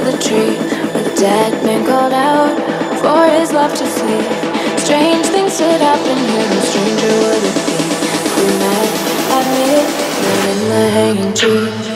The tree where the dead man called out for his love to flee. Strange things did happen here, no stranger would it be. We met at midnight in the hanging tree.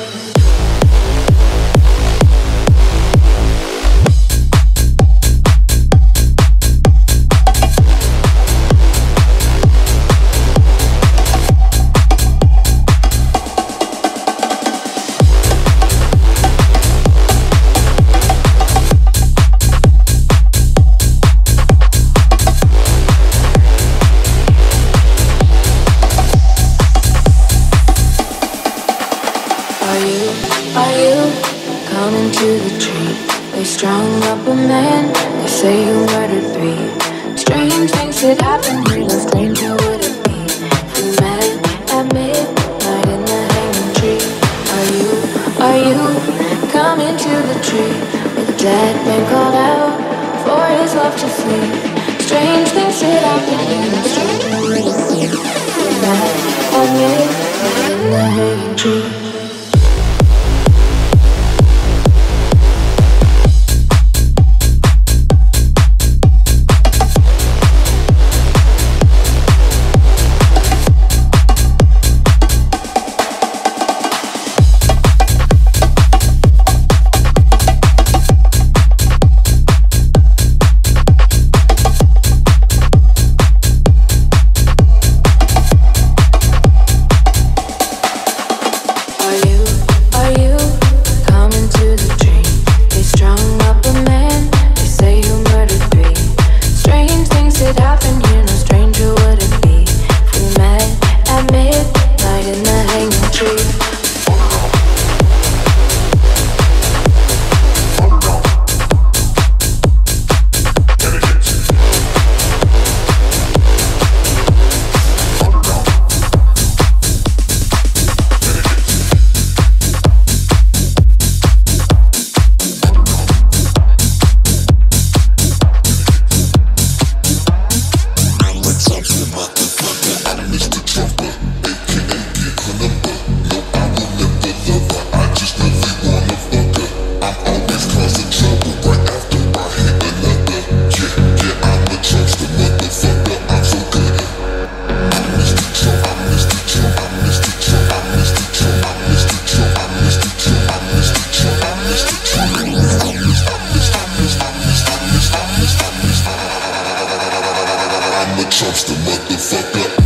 Trump's the motherfucker.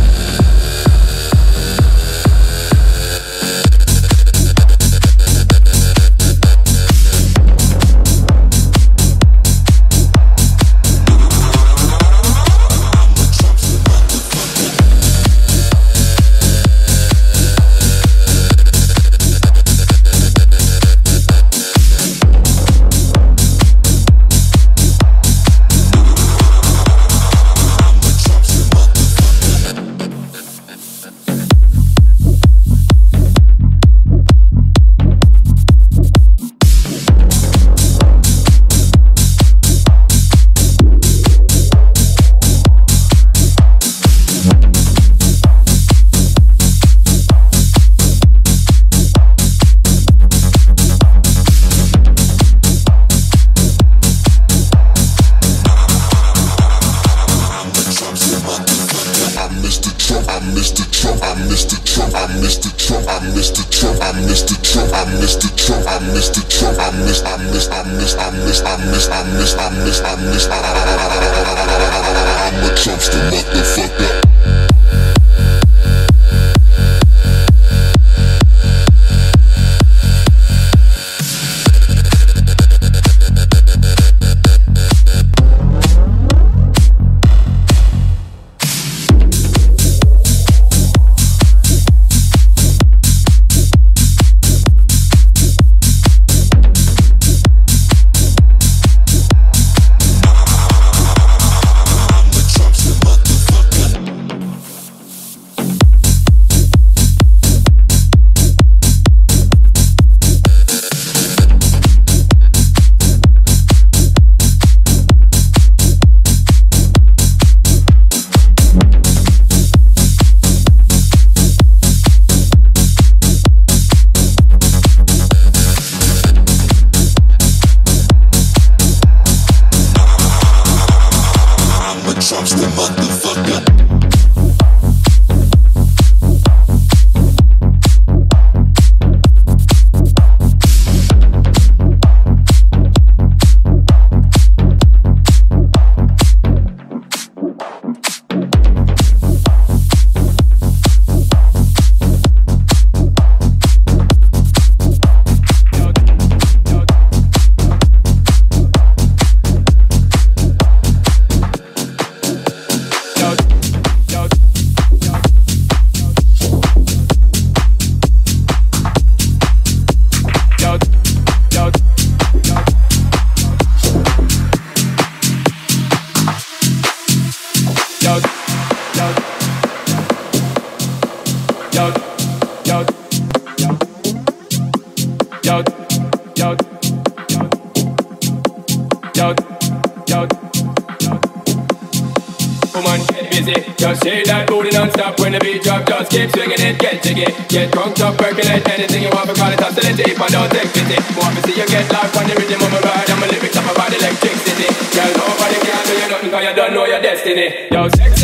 it. Boy, me see you get life when the rhythm of my ride. I'm a lyrics up about electricity. Girl, nobody can do you nothing 'cause you don't know your destiny. Yo, sex.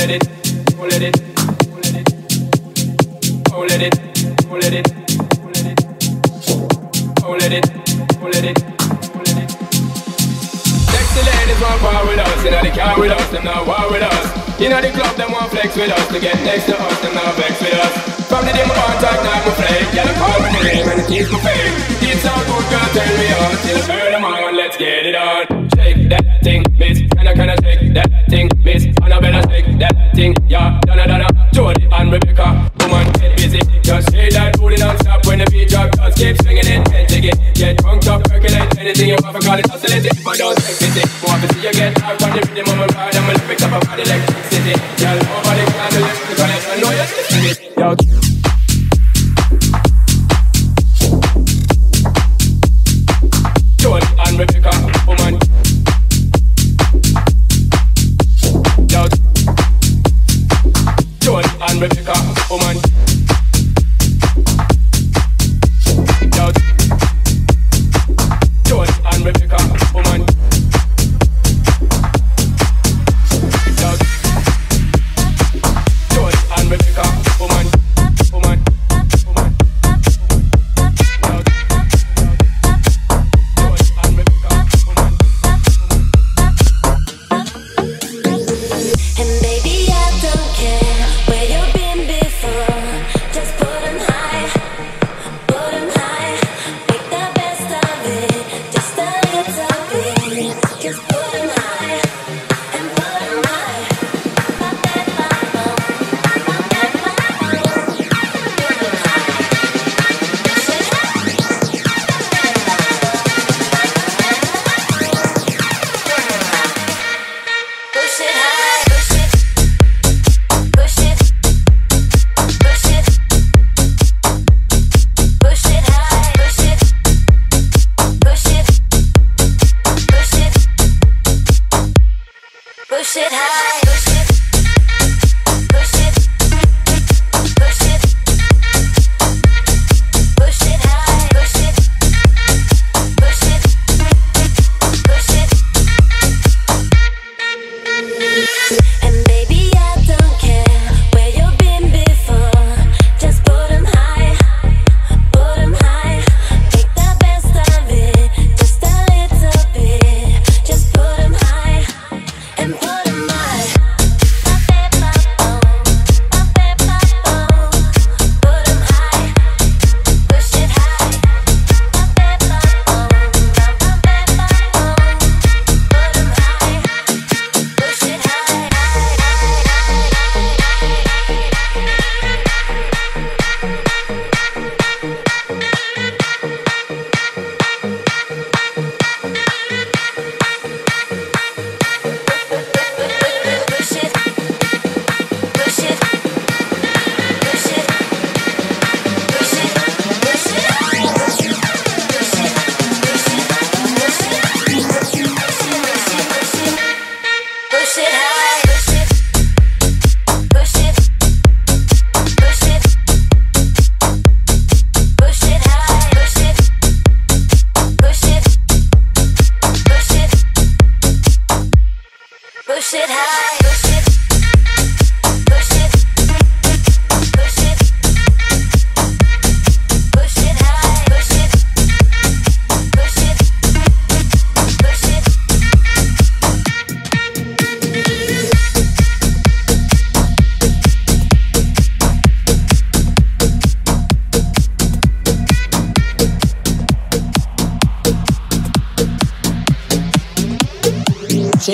let it, oh let it, oh let it, oh let it, oh let it, oh let it, oh let it, oh let it ladies want war with us, inna the car with us, them not war with us. Inna the club, them want flex with us, to get next to us, them not vex with us. From the day my heart talk, now my flame, yeah, the call my name and it is my fame. It's all good, girl, turn me on, till I burn them on, let's get it on. Shake that thing, miss, can I, can I shake that thing, miss? And I better shake that thing, yeah, Donna, Donna, Jody and Rebecca. Woman, get busy, just say that booty non-stop when the beat drop, just keep swinging it. Get drunk or percolate anything you want for call it. Oscillating But don't take it. More to see you get hard on the rhythm of my I'm a lyrics of a body like City Y'all nobody can do this Cause I know you're listening Yo.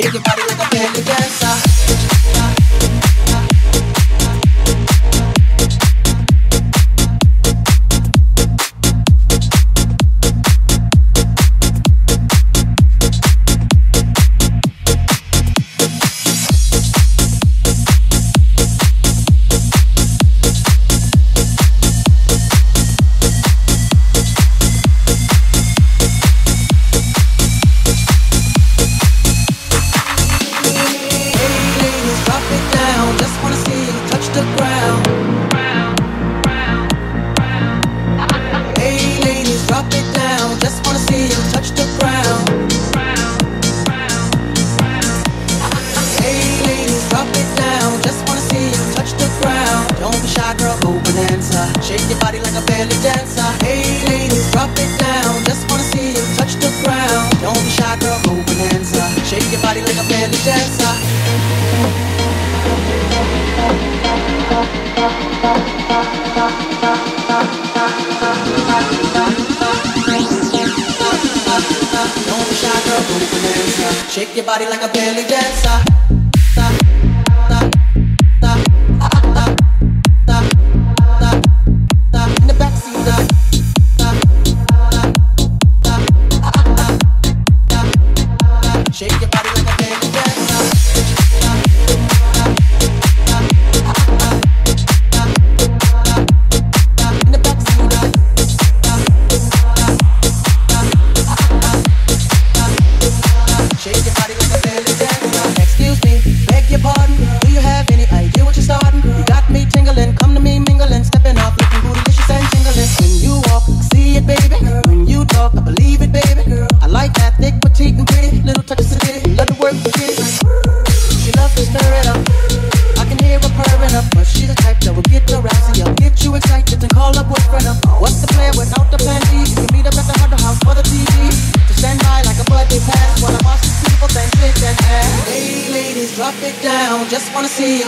shake it. belly dancer.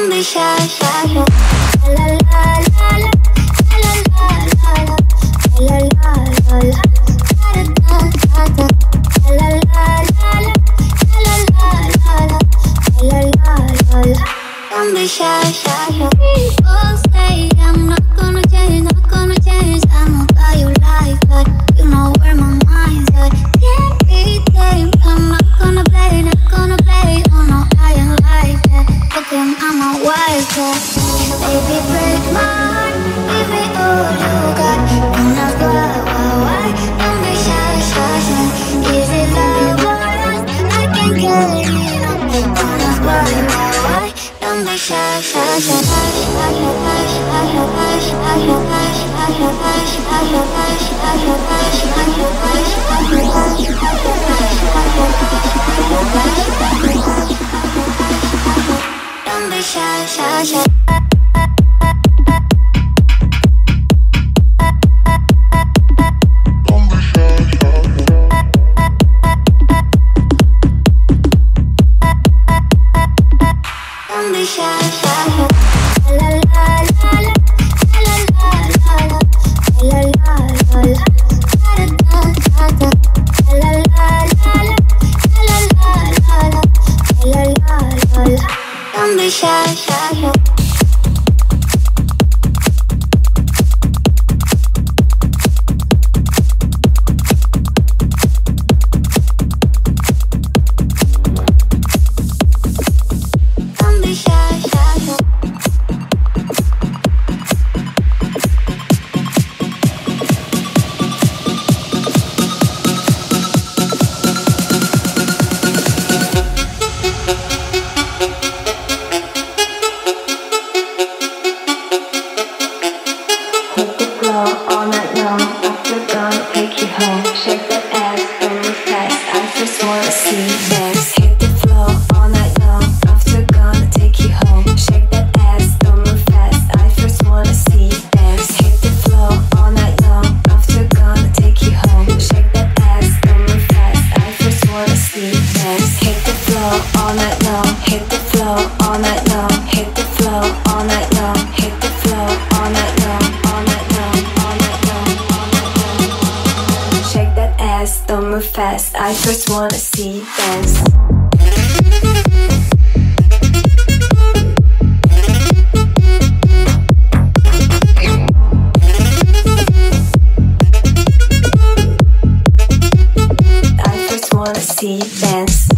zombie, yeah, shy shy La la la. Dance.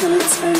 Till it's.